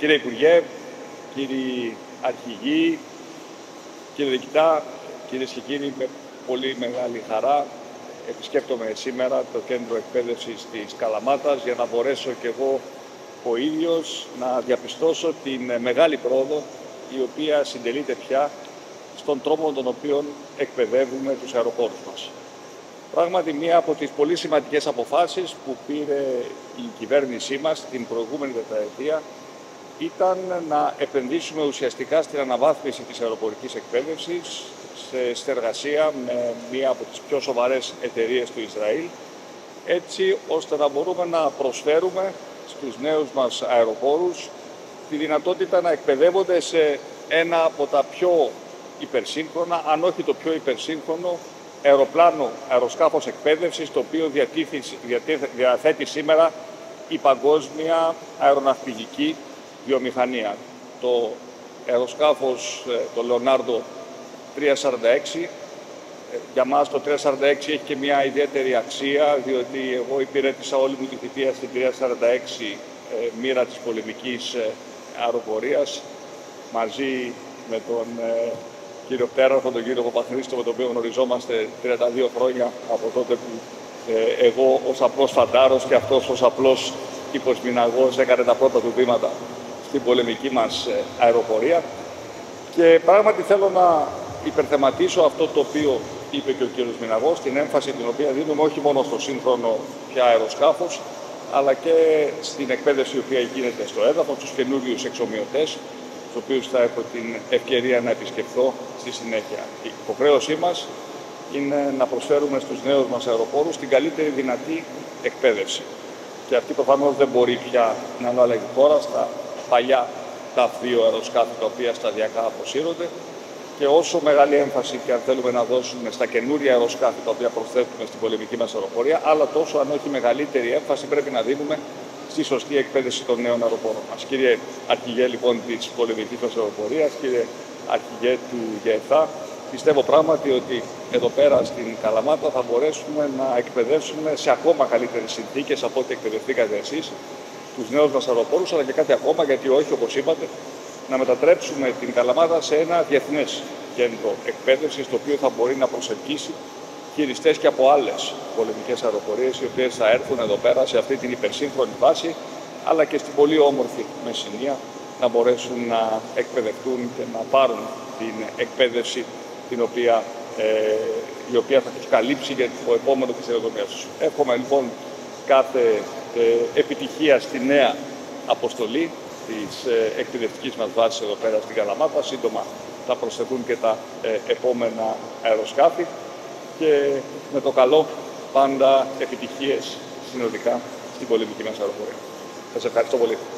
Κύριε Υπουργέ, κύριοι αρχηγοί, κύριε Διοικητά, κυρίες και κύριοι, με πολύ μεγάλη χαρά επισκέπτομαι σήμερα το κέντρο εκπαίδευσης της Καλαμάτας για να μπορέσω και εγώ ο ίδιος να διαπιστώσω την μεγάλη πρόοδο η οποία συντελείται πια στον τρόπο τον οποίο εκπαιδεύουμε τους αεροπόρους μας. Πράγματι, μία από τις πολύ σημαντικές αποφάσεις που πήρε η κυβέρνησή μας την προηγούμενη δεκαετία ήταν να επενδύσουμε ουσιαστικά στην αναβάθμιση της αεροπορικής εκπαίδευσης σε συνεργασία με μία από τις πιο σοβαρές εταιρείες του Ισραήλ έτσι ώστε να μπορούμε να προσφέρουμε στους νέους μας αεροπόρους τη δυνατότητα να εκπαιδεύονται σε ένα από τα πιο υπερσύγχρονα, αν όχι το πιο υπερσύγχρονο, αεροπλάνο, αεροσκάφος εκπαίδευσης, το οποίο διαθέτει σήμερα η παγκόσμια αεροναυπηγική βιομηχανία. Το αεροσκάφος, ε, το Leonardo 346, ε, για μας το 346 έχει και μια ιδιαίτερη αξία, διότι εγώ υπηρέτησα όλη μου τη θητεία στην 346 ε, μοίρα της πολεμικής αεροπορίας, μαζί με τον κύριο Πέραρχο, τον κύριο Παπαχρήστο, με τον οποίο γνωριζόμαστε 32 χρόνια από τότε που εγώ ως απλός φαντάρος και αυτός ως απλός υποσμηναγός έκανε τα πρώτα του βήματα στην πολεμική μας ε, αεροπορία και πράγματι θέλω να υπερθεματίσω αυτό το οποίο είπε και ο κύριος Μιναγός, την έμφαση την οποία δίνουμε όχι μόνο στο σύγχρονο πια αεροσκάφος, αλλά και στην εκπαίδευση η οποία γίνεται στο έδαφος, στους καινούριους εξομοιωτές, τους οποίους θα έχω την ευκαιρία να επισκεφθώ στη συνέχεια. Η υποχρέωσή μας είναι να προσφέρουμε στους νέους μας αεροπόρους την καλύτερη δυνατή εκπαίδευση. Και αυτή προφανώς δεν μπορεί πια να ανάλεγει τώρα στα παλιά τα δύο αεροσκάφη τα οποία σταδιακά αποσύρονται και όσο μεγάλη έμφαση και αν θέλουμε να δώσουμε στα καινούρια αεροσκάφη τα οποία προσθέτουμε στην πολεμική μας αεροπορία, αλλά τόσο αν όχι μεγαλύτερη έμφαση πρέπει να δίνουμε στη σωστή εκπαίδευση των νέων αεροπόρων μας. Κύριε Αρχηγέ λοιπόν της πολεμικής μας αεροπορίας, κύριε Αρχηγέ του ΓΕΘΑ, πιστεύω πράγματι ότι εδώ πέρα στην Καλαμάτα θα μπορέσουμε να εκπαιδεύσουμε σε ακόμα καλύτερες συνθήκες από ό,τι εκπαιδευτήκατε εσείς τους νέους μα αεροπόρου, αλλά και κάτι ακόμα, γιατί όχι, όπως είπατε, να μετατρέψουμε την Καλαμάτα σε ένα διεθνές κέντρο εκπαίδευσης, το οποίο θα μπορεί να προσελκύσει χειριστές και από άλλες πολεμικές αεροπορίες, οι οποίες θα έρθουν εδώ πέρα σε αυτή την υπερσύγχρονη βάση, αλλά και στην πολύ όμορφη Μεσσηνία να μπορέσουν να εκπαιδευτούν και να πάρουν την εκπαίδευση την οποία, ε, η οποία θα τους καλύψει για το επόμενο της τους. Εύχομαι λοιπόν κάθε ε, επιτυχία στη νέα αποστολή της ε, εκπαιδευτικής μας βάσης εδώ πέρα στην Καλαμάτα. Σύντομα θα προσθεθούν και τα ε, επόμενα αεροσκάφη και με το καλό πάντα επιτυχίες συνολικά στην πολεμική μας αεροπορία. Σας ευχαριστώ πολύ.